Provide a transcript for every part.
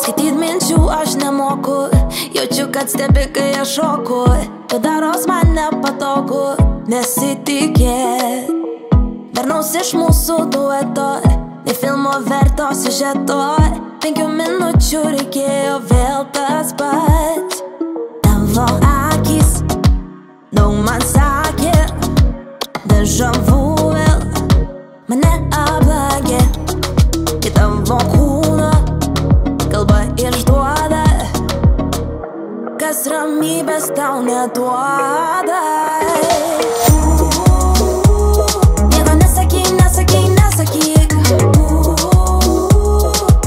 Skaityt minčių aš nemoku. Jaučiu, kad stebi, kai aš šoku. Tu daros man nepatogu. Nesitikėt Darnaus iš mūsų dueto. Ne filmo verto siužeto Penkių minučių reikėjo vėl tas pats. Tavo akis Daug man sakė. Dežavu Kas ramybės tau neduoda. Nieko nesakyk, nesakyk, nesakyk.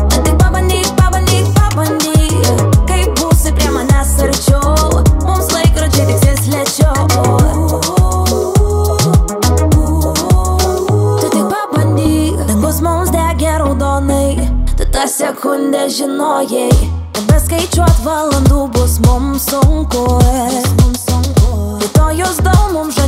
Bet tik pabandyk, pabandyk, pabandyk. Kai būsi prie manęs arčiau Mums laikrodžiai tiksis lėčiau. Tu tik pabandyk Dangus mums degė raudonai. Tu tą sekundę žinojai Nebeskaičiuot valandų bus mums sunku. Rytojus daug mums žadėjo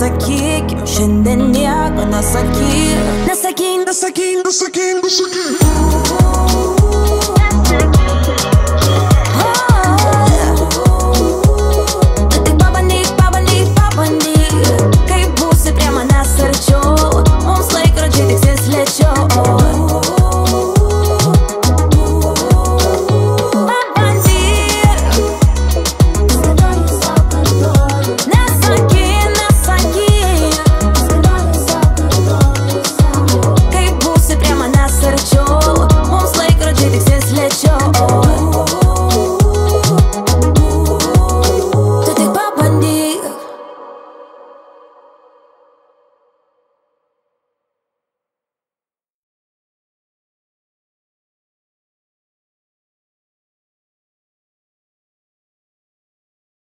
nesakykim Šiandien nieko nesakyk Nesakyk, Nesakyk, nesakyk, nesakyk